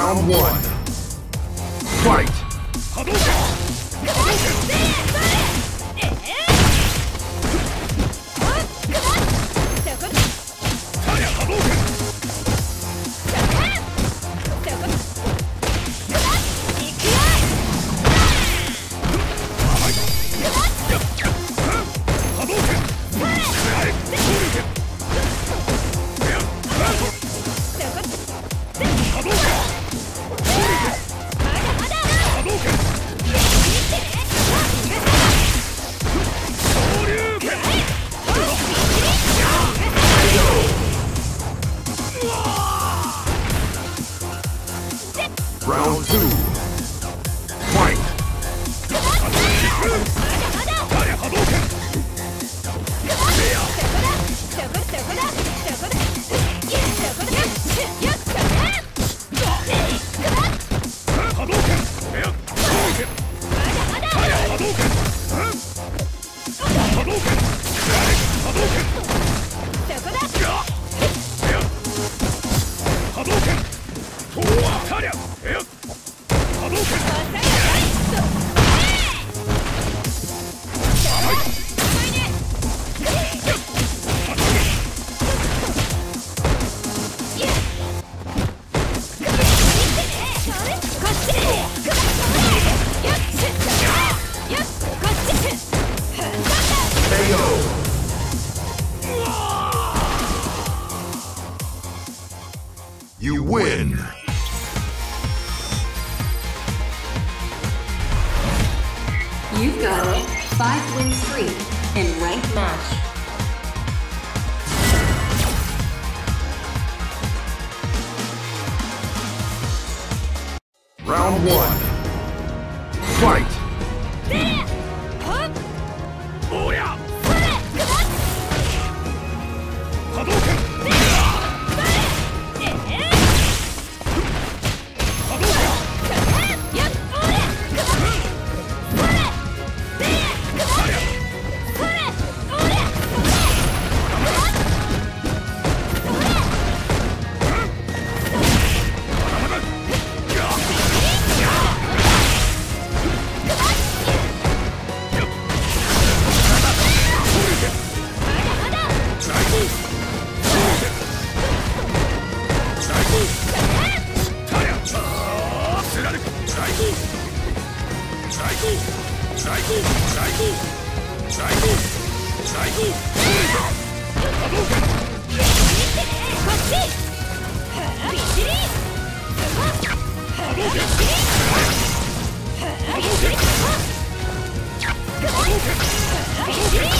Round one. Fight! Round two. Fight. Hadouken! You win! You've got it. Five wins, three in ranked match. Round one. Fight! Yeah!